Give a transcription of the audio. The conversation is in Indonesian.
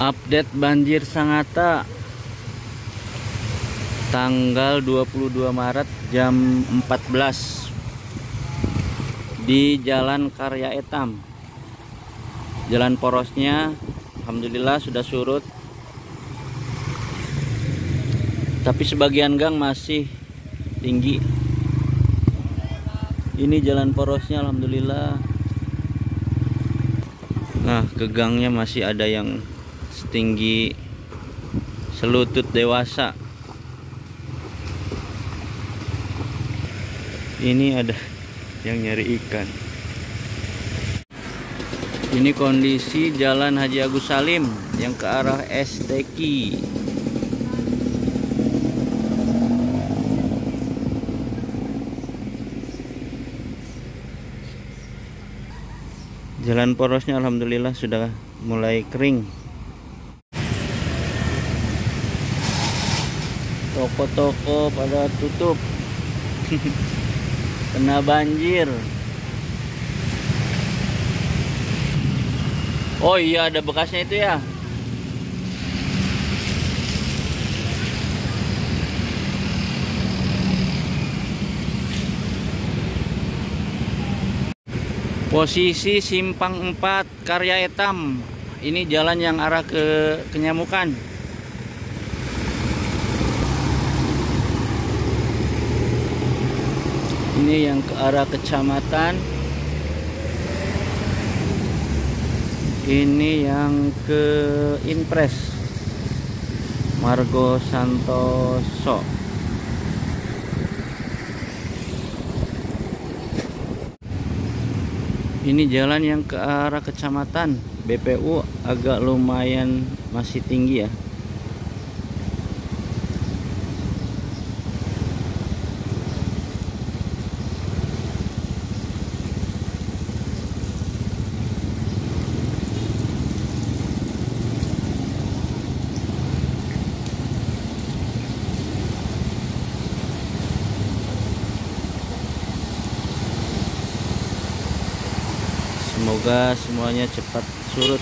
Update banjir Sangatta tanggal 22 Maret jam 14 di Jalan Karya Etam. Jalan porosnya alhamdulillah sudah surut. Tapi sebagian gang masih tinggi. Ini jalan porosnya alhamdulillah. Nah, ke gangnya masih ada yang setinggi selutut dewasa. Ini ada yang nyari ikan. Ini kondisi jalan Haji Agus Salim yang ke arah STQ jalan porosnya Alhamdulillah sudah mulai kering toko-toko pada tutup. Kena banjir. Oh iya ada bekasnya itu ya? Posisi simpang 4 karya etam. Ini jalan yang arah ke kenyamukan ini yang ke arah kecamatan. Ini yang ke Inpres Margo Santoso. Ini jalan yang ke arah kecamatan. BPU agak lumayan masih tinggi ya semoga semuanya cepat surut